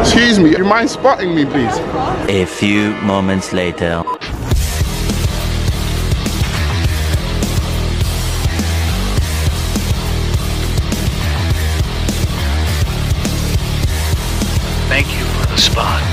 Excuse me, you mind spotting me, please? A few moments later. Thank you for the spot.